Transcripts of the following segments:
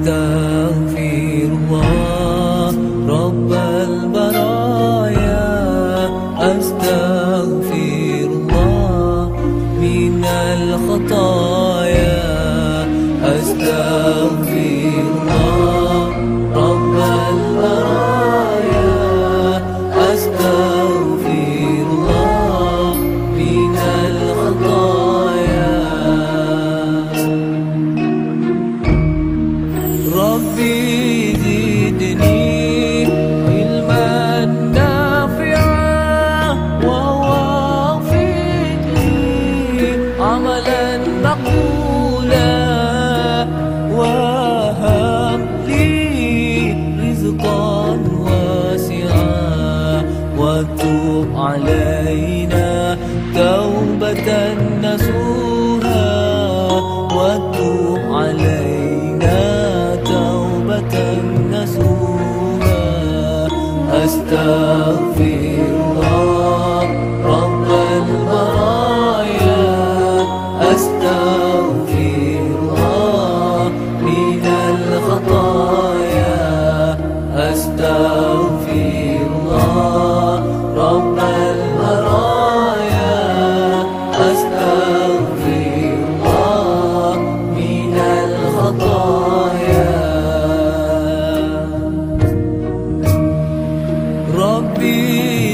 的。ti.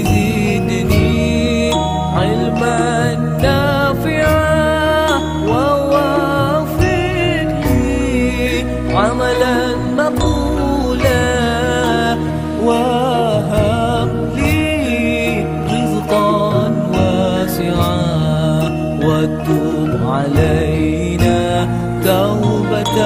زدني علما نافعا ووفقني عملا مقبولا وهب لي رزقا واسعا وتب علينا توبة